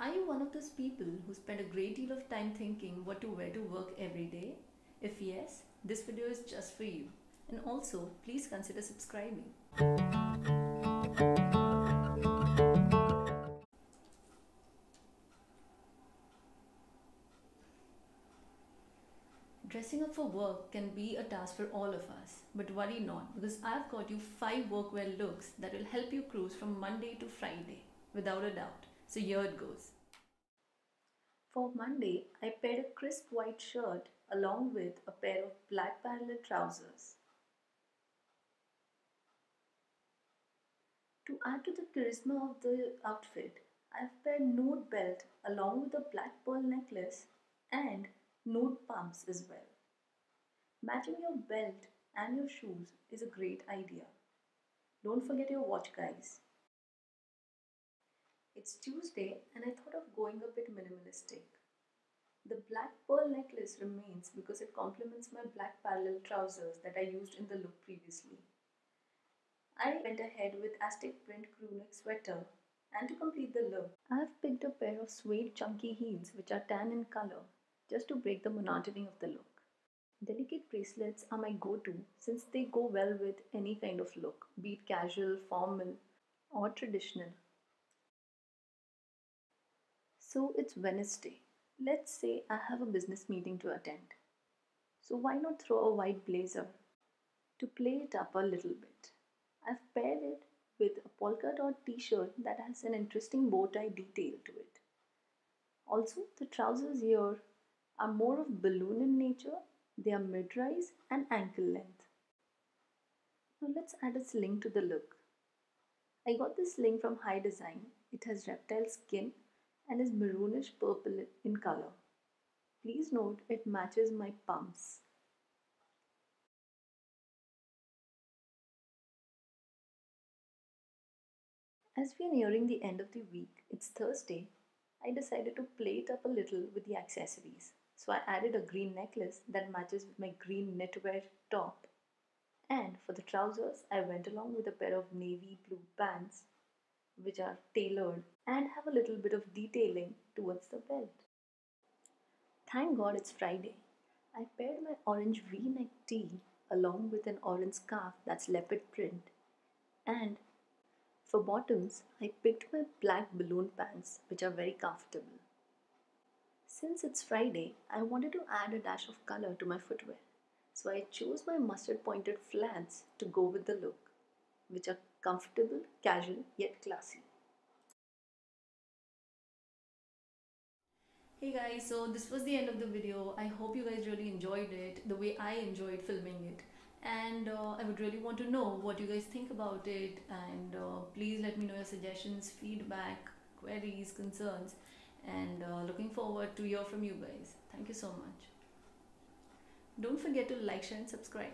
Are you one of those people who spend a great deal of time thinking what to wear to work every day? If yes, this video is just for you. And also, please consider subscribing. Dressing up for work can be a task for all of us, but worry not because I've got you 5 workwear looks that will help you cruise from Monday to Friday without a doubt. So here it goes. For Monday, I paired a crisp white shirt along with a pair of black parallel trousers. To add to the charisma of the outfit, I have paired nude belt along with a black pearl necklace and nude pumps as well. Matching your belt and your shoes is a great idea. Don't forget your watch guys. It's Tuesday and I thought of going a bit minimalistic. The black pearl necklace remains because it complements my black parallel trousers that I used in the look previously. I went ahead with Aztec print crewneck sweater and to complete the look, I have picked a pair of suede chunky heels which are tan in color just to break the monotony of the look. Delicate bracelets are my go-to since they go well with any kind of look, be it casual, formal or traditional. So it's Wednesday. Let's say I have a business meeting to attend. So why not throw a white blazer to play it up a little bit? I've paired it with a polka dot t-shirt that has an interesting bow tie detail to it. Also, the trousers here are more of balloon in nature. They are mid-rise and ankle length. Now let's add a sling to the look. I got this sling from Hidesign. It has reptile skin and is maroonish purple in color. Please note it matches my pumps. As we are nearing the end of the week, it's Thursday, I decided to play it up a little with the accessories. So I added a green necklace that matches with my green knitwear top. And for the trousers, I went along with a pair of navy blue pants which are tailored and have a little bit of detailing towards the belt. Thank God it's Friday. I paired my orange v-neck tee along with an orange scarf that's leopard print. And for bottoms, I picked my black balloon pants which are very comfortable. Since it's Friday, I wanted to add a dash of color to my footwear. So I chose my mustard pointed flats to go with the look, which are comfortable, casual, yet classy. Hey guys, so this was the end of the video. I hope you guys really enjoyed it the way I enjoyed filming it. And uh, I would really want to know what you guys think about it. And uh, please let me know your suggestions, feedback, queries, concerns. And uh, looking forward to hear from you guys. Thank you so much. Don't forget to like, share, and subscribe.